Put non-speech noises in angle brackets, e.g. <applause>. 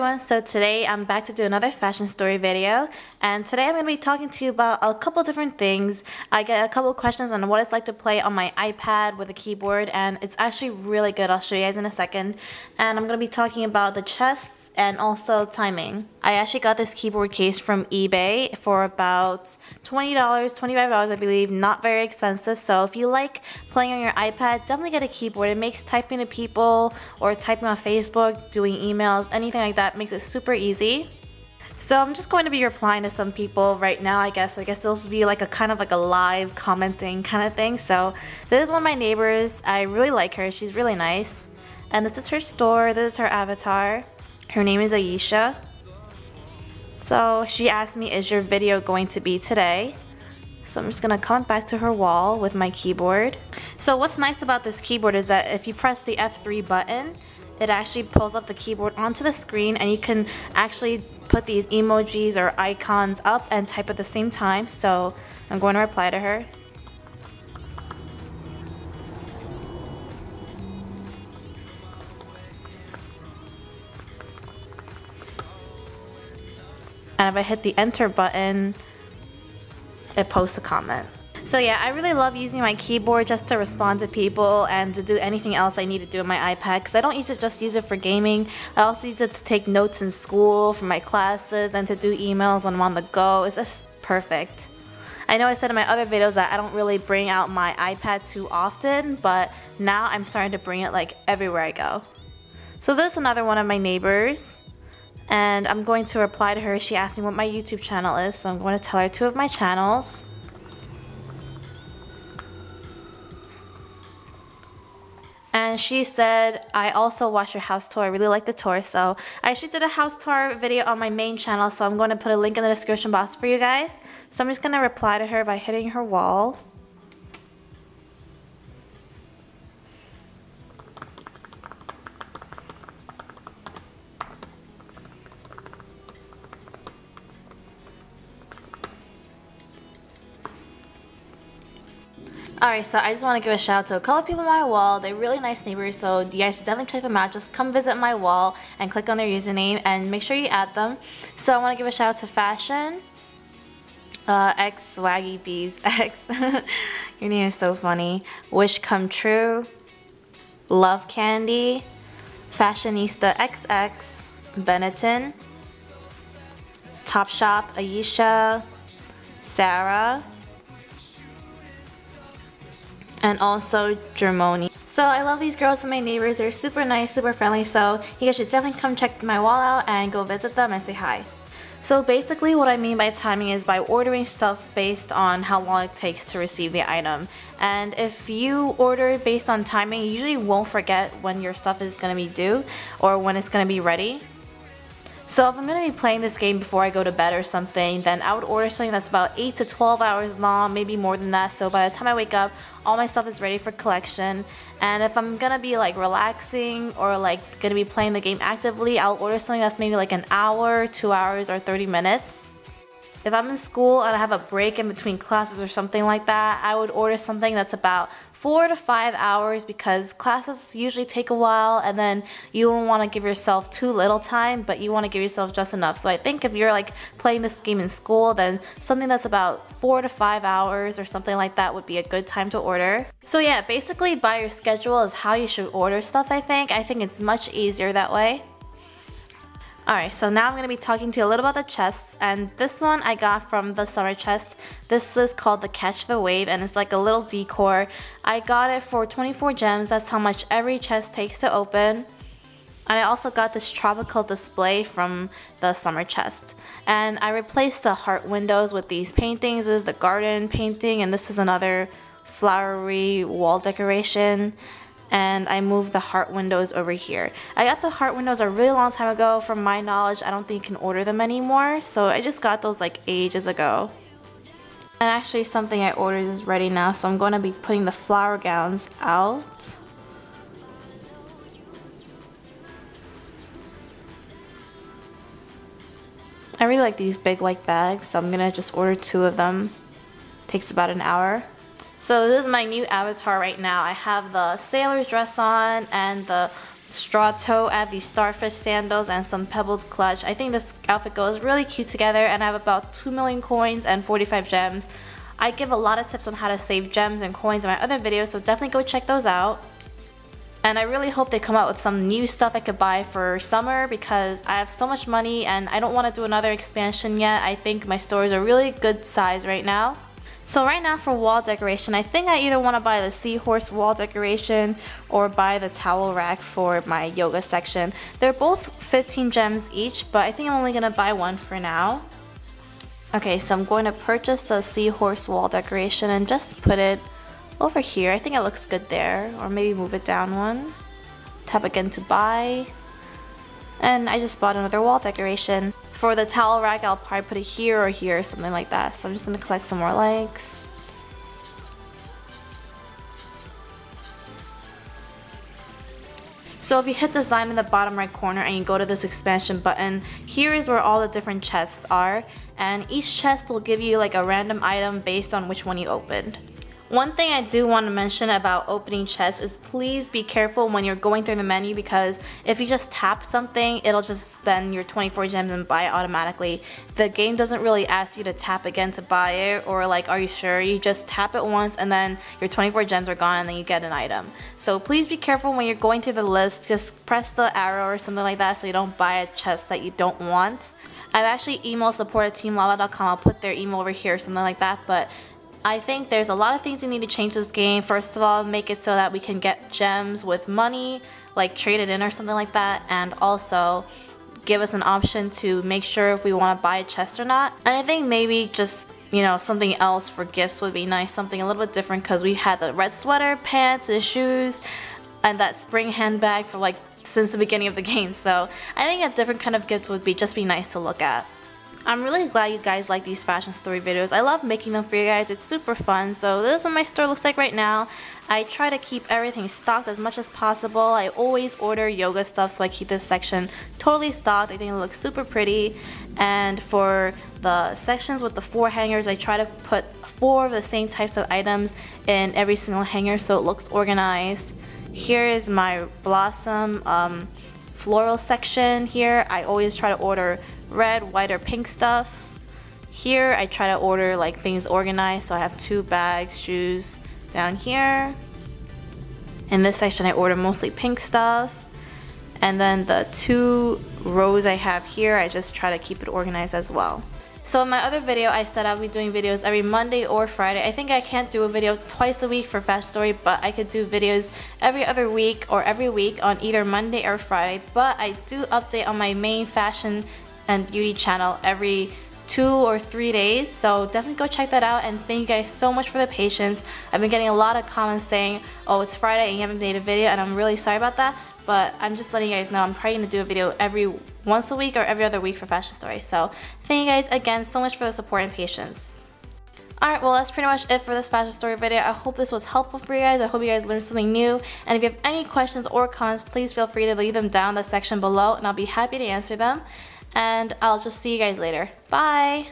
everyone, so today I'm back to do another fashion story video and today I'm going to be talking to you about a couple different things. I get a couple questions on what it's like to play on my iPad with a keyboard and it's actually really good. I'll show you guys in a second and I'm going to be talking about the chest and also timing. I actually got this keyboard case from eBay for about $20, $25 I believe, not very expensive. So if you like playing on your iPad, definitely get a keyboard. It makes typing to people or typing on Facebook, doing emails, anything like that makes it super easy. So I'm just going to be replying to some people right now, I guess. I guess this will be like a kind of like a live commenting kind of thing. So this is one of my neighbors. I really like her. She's really nice. And this is her store. This is her avatar. Her name is Aisha. So she asked me, is your video going to be today? So I'm just gonna come back to her wall with my keyboard. So what's nice about this keyboard is that if you press the F3 button, it actually pulls up the keyboard onto the screen and you can actually put these emojis or icons up and type at the same time. So I'm going to reply to her. And if I hit the enter button it posts a comment. So yeah, I really love using my keyboard just to respond to people and to do anything else I need to do on my iPad because I don't use it just use it for gaming. I also use it to take notes in school for my classes and to do emails when I'm on the go. It's just perfect. I know I said in my other videos that I don't really bring out my iPad too often, but now I'm starting to bring it like everywhere I go. So this is another one of my neighbors and I'm going to reply to her. She asked me what my YouTube channel is, so I'm going to tell her two of my channels. And she said, I also watched your house tour. I really like the tour. So I actually did a house tour video on my main channel. So I'm going to put a link in the description box for you guys. So I'm just going to reply to her by hitting her wall. Alright, so I just want to give a shout out to a couple people on my wall. They're really nice neighbors, so you guys should definitely check them out. Just come visit my wall and click on their username and make sure you add them. So I want to give a shout out to Fashion, uh, X Swaggy Bees <laughs> X. Your name is so funny. Wish Come True, Love Candy, Fashionista XX, Benetton, Topshop, Aisha, Sarah, and also Germoni. So I love these girls and my neighbors. They're super nice, super friendly. So you guys should definitely come check my wall out and go visit them and say hi. So basically what I mean by timing is by ordering stuff based on how long it takes to receive the item. And if you order based on timing, you usually won't forget when your stuff is going to be due or when it's going to be ready. So if I'm going to be playing this game before I go to bed or something, then I would order something that's about 8 to 12 hours long, maybe more than that. So by the time I wake up, all my stuff is ready for collection. And if I'm going to be like relaxing or like going to be playing the game actively, I'll order something that's maybe like an hour, 2 hours, or 30 minutes. If I'm in school and I have a break in between classes or something like that, I would order something that's about four to five hours because classes usually take a while and then you don't want to give yourself too little time but you want to give yourself just enough. So I think if you're like playing this game in school then something that's about four to five hours or something like that would be a good time to order. So yeah basically by your schedule is how you should order stuff I think. I think it's much easier that way Alright, so now I'm going to be talking to you a little about the chests, and this one I got from the summer chest. This is called the Catch the Wave, and it's like a little decor. I got it for 24 gems, that's how much every chest takes to open. And I also got this tropical display from the summer chest. And I replaced the heart windows with these paintings. This is the garden painting, and this is another flowery wall decoration and I moved the heart windows over here. I got the heart windows a really long time ago. From my knowledge, I don't think you can order them anymore. So I just got those like ages ago. And actually something I ordered is ready now. So I'm going to be putting the flower gowns out. I really like these big white bags. So I'm going to just order two of them. Takes about an hour. So this is my new avatar right now. I have the sailor dress on and the straw toe. Have these starfish sandals and some pebbled clutch. I think this outfit goes really cute together and I have about 2 million coins and 45 gems. I give a lot of tips on how to save gems and coins in my other videos, so definitely go check those out. And I really hope they come out with some new stuff I could buy for summer because I have so much money and I don't want to do another expansion yet. I think my stores are really good size right now. So right now for wall decoration, I think I either want to buy the seahorse wall decoration or buy the towel rack for my yoga section. They're both 15 gems each, but I think I'm only going to buy one for now. Okay, so I'm going to purchase the seahorse wall decoration and just put it over here. I think it looks good there. Or maybe move it down one. Tap again to buy. And I just bought another wall decoration. For the towel rack, I'll probably put it here or here, something like that. So I'm just to collect some more likes. So if you hit design in the bottom right corner and you go to this expansion button, here is where all the different chests are and each chest will give you like a random item based on which one you opened. One thing I do want to mention about opening chests is please be careful when you're going through the menu because if you just tap something, it'll just spend your 24 gems and buy it automatically. The game doesn't really ask you to tap again to buy it or like are you sure? You just tap it once and then your 24 gems are gone and then you get an item. So please be careful when you're going through the list. Just press the arrow or something like that so you don't buy a chest that you don't want. I've actually emailed support at teamlava.com. I'll put their email over here or something like that. But I think there's a lot of things you need to change this game. First of all, make it so that we can get gems with money, like trade it in or something like that, and also give us an option to make sure if we want to buy a chest or not. And I think maybe just you know, something else for gifts would be nice, something a little bit different because we had the red sweater, pants, and shoes, and that spring handbag for like since the beginning of the <laughs> game. So I think a different kind of gift would be just be nice to look at. I'm really glad you guys like these fashion story videos. I love making them for you guys. It's super fun. So this is what my store looks like right now. I try to keep everything stocked as much as possible. I always order yoga stuff so I keep this section totally stocked. I think it looks super pretty. And for the sections with the four hangers, I try to put four of the same types of items in every single hanger so it looks organized. Here is my blossom um, floral section here. I always try to order red, white, or pink stuff. Here I try to order like things organized so I have two bags, shoes down here. In this section I order mostly pink stuff. And then the two rows I have here I just try to keep it organized as well. So in my other video I said I'll be doing videos every Monday or Friday. I think I can't do a video twice a week for Fashion Story but I could do videos every other week or every week on either Monday or Friday. But I do update on my main fashion and beauty channel every two or three days so definitely go check that out and thank you guys so much for the patience I've been getting a lot of comments saying oh it's Friday and you haven't made a video and I'm really sorry about that but I'm just letting you guys know I'm probably going to do a video every once a week or every other week for Fashion Story so thank you guys again so much for the support and patience Alright, well that's pretty much it for this fashion story video. I hope this was helpful for you guys. I hope you guys learned something new. And if you have any questions or comments, please feel free to leave them down in the section below and I'll be happy to answer them and I'll just see you guys later. Bye!